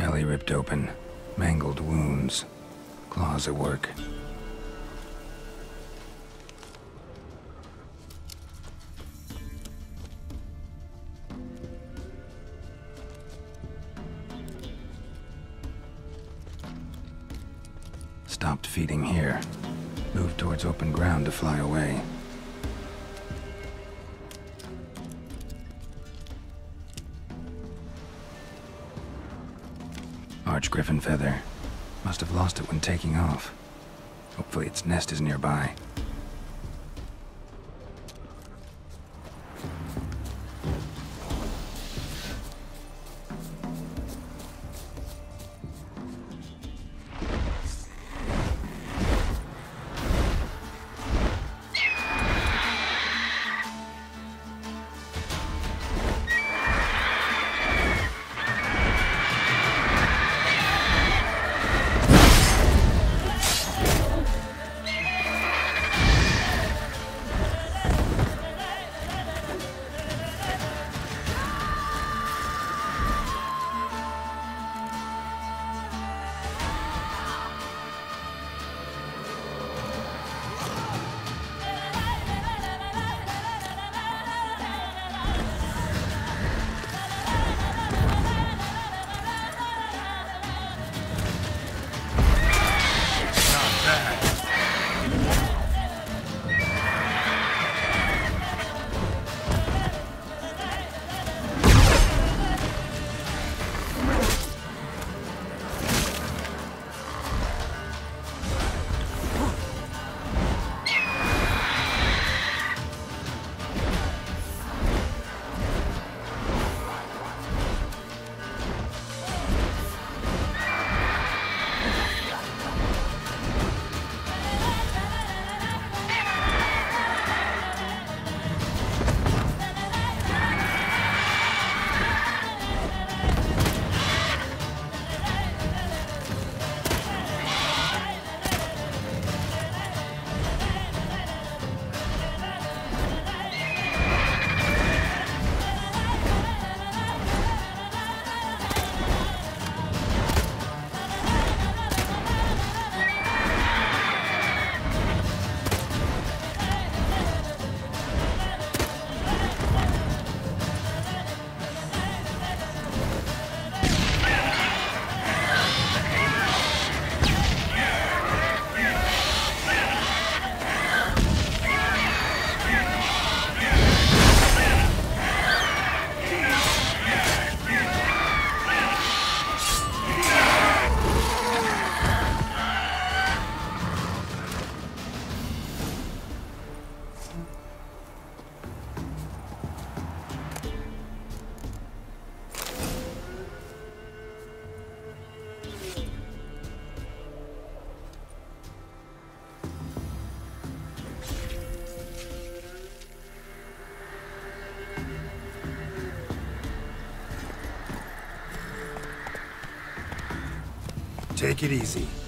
Belly ripped open, mangled wounds, claws at work. Stopped feeding here. Moved towards open ground to fly away. Archgriffin feather. Must have lost it when taking off. Hopefully its nest is nearby. Take it easy.